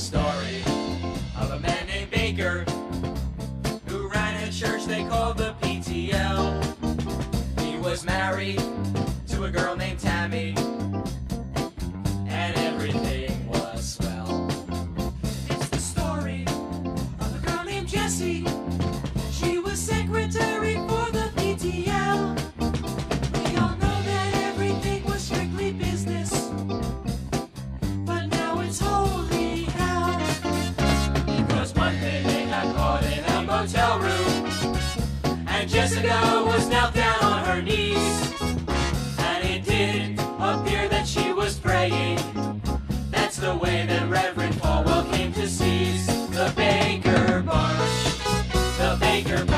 story of a man named Bakker who ran a church they called the PTL. He was married hotel room. And Jessica was knelt down on her knees. And it did appear that she was praying. That's the way that Reverend Falwell came to seize the Bakker bunch. The Bakker